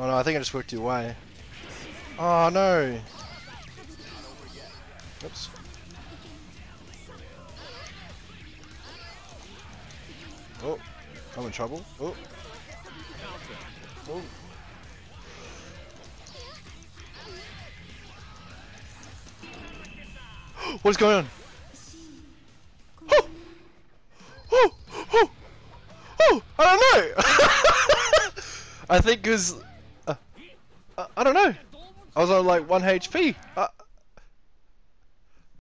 Oh no, I think I just worked your way. Oh no! Oops. Oh, I'm in trouble. Oh. Oh. What's going on? Oh! Oh! Oh! Oh! I don't know! I think because... Uh, I don't know. I was on like 1 HP. Uh,